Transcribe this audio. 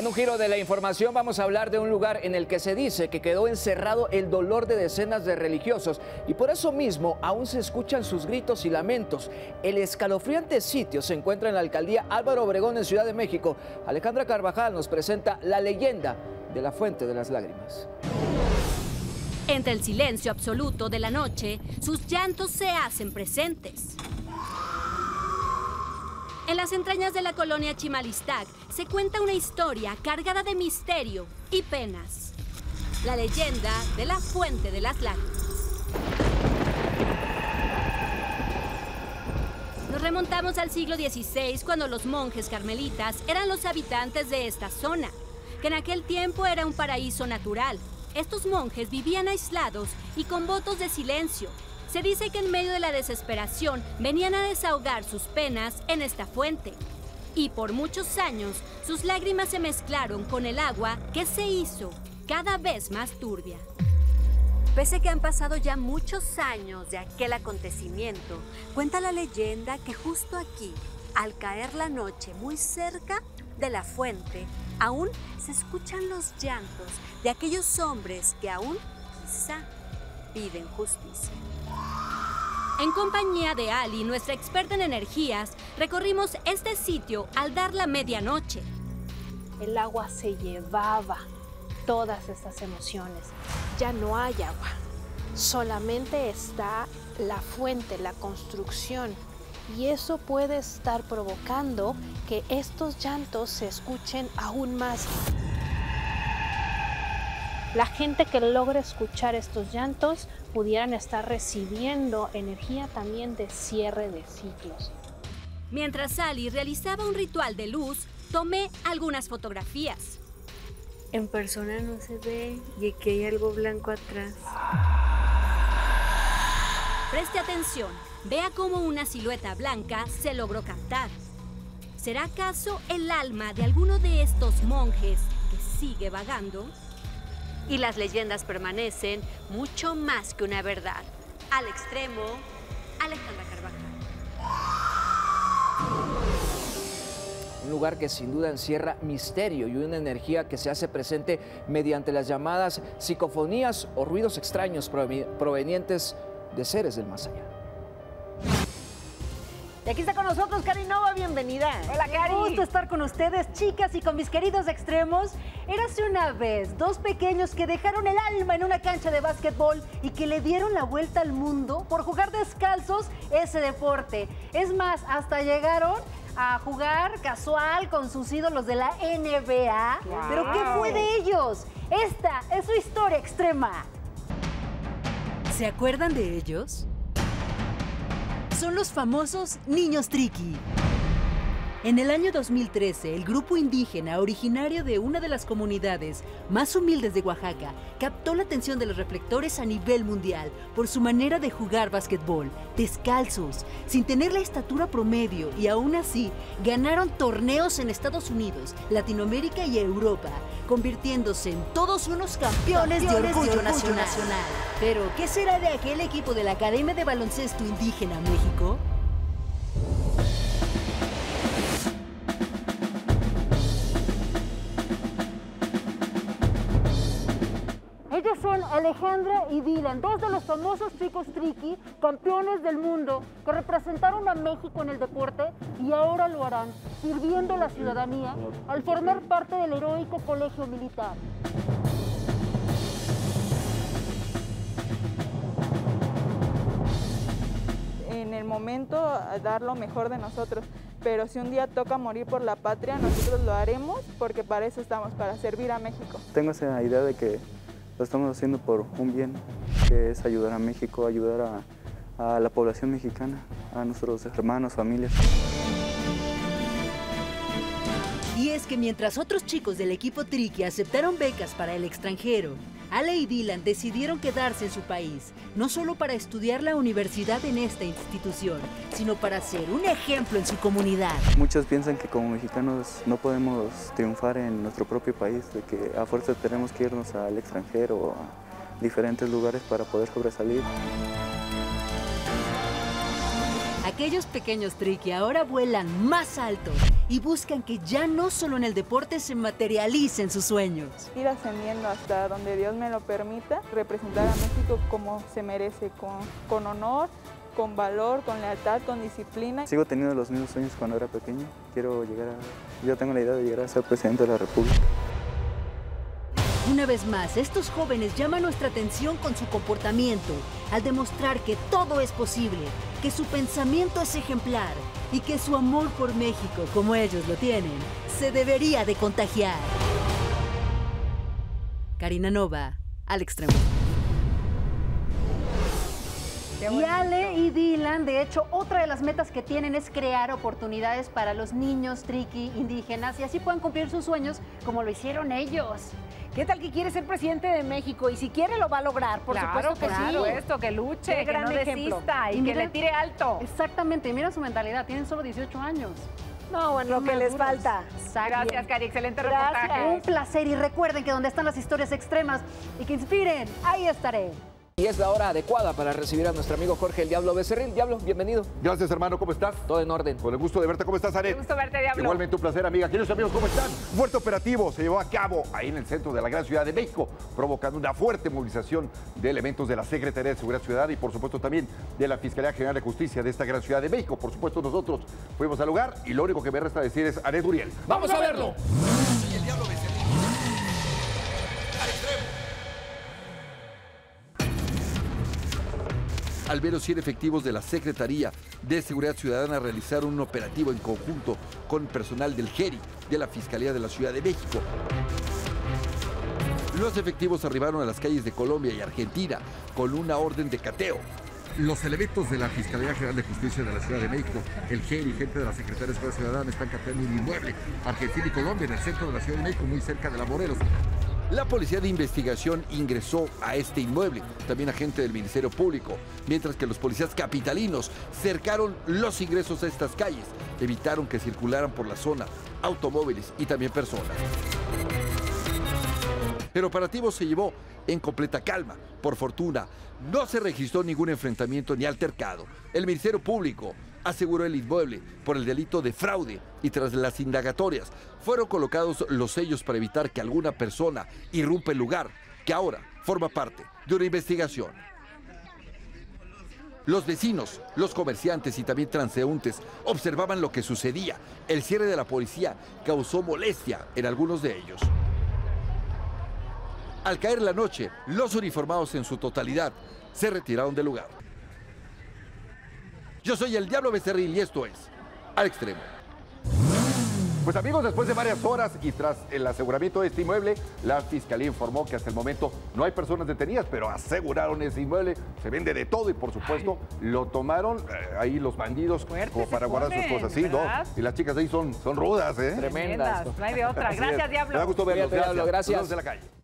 En un giro de la información vamos a hablar de un lugar en el que se dice que quedó encerrado el dolor de decenas de religiosos y por eso mismo aún se escuchan sus gritos y lamentos. El escalofriante sitio se encuentra en la alcaldía Álvaro Obregón en Ciudad de México. Alejandra Carvajal nos presenta la leyenda de la Fuente de las Lágrimas. Entre el silencio absoluto de la noche, sus llantos se hacen presentes. En las entrañas de la colonia Chimalistac se cuenta una historia cargada de misterio y penas. La leyenda de la Fuente de las Lágrimas. Nos remontamos al siglo XVI cuando los monjes carmelitas eran los habitantes de esta zona, que en aquel tiempo era un paraíso natural. Estos monjes vivían aislados y con votos de silencio, se dice que en medio de la desesperación venían a desahogar sus penas en esta fuente. Y por muchos años sus lágrimas se mezclaron con el agua que se hizo cada vez más turbia. Pese que han pasado ya muchos años de aquel acontecimiento, cuenta la leyenda que justo aquí, al caer la noche muy cerca de la fuente, aún se escuchan los llantos de aquellos hombres que aún quizá piden justicia. En compañía de Ali, nuestra experta en energías, recorrimos este sitio al dar la medianoche. El agua se llevaba todas estas emociones. Ya no hay agua, solamente está la fuente, la construcción. Y eso puede estar provocando que estos llantos se escuchen aún más. La gente que logra escuchar estos llantos pudieran estar recibiendo energía también de cierre de ciclos. Mientras Sally realizaba un ritual de luz, tomé algunas fotografías. En persona no se ve y aquí hay algo blanco atrás. Preste atención, vea cómo una silueta blanca se logró captar. ¿Será acaso el alma de alguno de estos monjes que sigue vagando? Y las leyendas permanecen mucho más que una verdad. Al extremo, Alejandra Carvajal. Un lugar que sin duda encierra misterio y una energía que se hace presente mediante las llamadas psicofonías o ruidos extraños provenientes de seres del más allá. Y aquí está con nosotros Cari Nova, bienvenida. Hola, Cari. Un gusto estar con ustedes, chicas, y con mis queridos extremos. Érase una vez dos pequeños que dejaron el alma en una cancha de básquetbol y que le dieron la vuelta al mundo por jugar descalzos ese deporte. Es más, hasta llegaron a jugar casual con sus ídolos de la NBA. Pero ¿qué fue de ellos? Esta es su historia extrema. ¿Se acuerdan de ellos? Son los famosos niños triqui. En el año 2013, el grupo indígena originario de una de las comunidades más humildes de Oaxaca captó la atención de los reflectores a nivel mundial por su manera de jugar básquetbol, descalzos, sin tener la estatura promedio y aún así ganaron torneos en Estados Unidos, Latinoamérica y Europa, convirtiéndose en todos unos campeones, de, orgullo nacional. Pero, ¿qué será de aquel equipo de la Academia de Baloncesto Indígena México? Alejandra y Dylan, dos de los famosos chicos triqui, campeones del mundo, que representaron a México en el deporte y ahora lo harán, sirviendo a la ciudadanía al formar parte del heroico colegio militar. En el momento dar lo mejor de nosotros, pero si un día toca morir por la patria, nosotros lo haremos porque para eso estamos, para servir a México. Tengo esa idea de que lo estamos haciendo por un bien, que es ayudar a México, ayudar a, la población mexicana, a nuestros hermanos, familias. Y es que mientras otros chicos del equipo Triqui aceptaron becas para el extranjero, Ale y Dylan decidieron quedarse en su país, no solo para estudiar la universidad en esta institución, sino para ser un ejemplo en su comunidad. Muchos piensan que como mexicanos no podemos triunfar en nuestro propio país, de que a fuerza tenemos que irnos al extranjero o a diferentes lugares para poder sobresalir. Aquellos pequeños Tricky ahora vuelan más alto y buscan que ya no solo en el deporte se materialicen sus sueños. Ir ascendiendo hasta donde Dios me lo permita, representar a México como se merece, con, con honor, con valor, con lealtad, con disciplina. Sigo teniendo los mismos sueños cuando era pequeño. Quiero llegar a... Yo tengo la idea de llegar a ser presidente de la República. Una vez más, estos jóvenes llaman nuestra atención con su comportamiento, al demostrar que todo es posible, que su pensamiento es ejemplar y que su amor por México, como ellos lo tienen, se debería de contagiar. Karina Nova, al extremo. Y Ale y Dylan, de hecho, otra de las metas que tienen es crear oportunidades para los niños triqui indígenas y así puedan cumplir sus sueños como lo hicieron ellos. ¿Qué tal que quiere ser presidente de México? Y si quiere lo va a lograr, por supuesto que por sí. supuesto, que luche, Qué que gran no ejemplo. desista y, Y que le tire alto. Exactamente, y mira su mentalidad, tienen solo 18 años. No, bueno, lo que les falta. Gracias, Cari, excelente Gracias. reportaje. Un placer y recuerden que donde están las historias extremas y que inspiren, ahí estaré. Y es la hora adecuada para recibir a nuestro amigo Jorge el Diablo Becerril. Diablo, bienvenido. Gracias, hermano. ¿Cómo estás? Todo en orden. Con el gusto de verte. ¿Cómo estás? Qué gusto verte, Diablo. Igualmente un placer, amiga. Queridos amigos, ¿cómo están? Fuerte operativo se llevó a cabo ahí en el centro de la gran ciudad de México, provocando una fuerte movilización de elementos de la Secretaría de Seguridad Ciudadana y, por supuesto, también de la Fiscalía General de Justicia de esta gran ciudad de México. Por supuesto, nosotros fuimos al lugar y lo único que me resta decir es Aret Uriel. ¡Vamos a verlo! Al menos 100 efectivos de la Secretaría de Seguridad Ciudadana realizaron un operativo en conjunto con personal del GERI de la Fiscalía de la Ciudad de México. Los efectivos arribaron a las calles de Colombia y Argentina con una orden de cateo. Los elementos de la Fiscalía General de Justicia de la Ciudad de México, el GERI, gente de la Secretaría de Seguridad Ciudadana, están cateando un inmueble, Argentina y Colombia, en el centro de la Ciudad de México, muy cerca de la Morelos. La policía de investigación ingresó a este inmueble, también agente del Ministerio Público, mientras que los policías capitalinos cercaron los ingresos a estas calles, evitaron que circularan por la zona automóviles y también personas. El operativo se llevó en completa calma. Por fortuna, no se registró ningún enfrentamiento ni altercado. El Ministerio Público aseguró el inmueble por el delito de fraude y tras las indagatorias fueron colocados los sellos para evitar que alguna persona irrumpa el lugar, que ahora forma parte de una investigación. Los vecinos, los comerciantes y también transeúntes observaban lo que sucedía. El cierre de la policía causó molestia en algunos de ellos. Al caer la noche, los uniformados en su totalidad se retiraron del lugar. Yo soy el Diablo Becerril y esto es Al Extremo. Pues amigos, después de varias horas y tras el aseguramiento de este inmueble, la Fiscalía informó que hasta el momento no hay personas detenidas, pero aseguraron ese inmueble, se vende de todo y por supuesto lo tomaron eh, ahí los bandidos como para guardar sus cosas. Sí, ¿no? Y las chicas ahí son, son rudas, ¿eh? Tremendas. No hay de otra. Gracias, Diablo. Me da gusto verlos. Diablo, gracias. Nos vemos en la calle.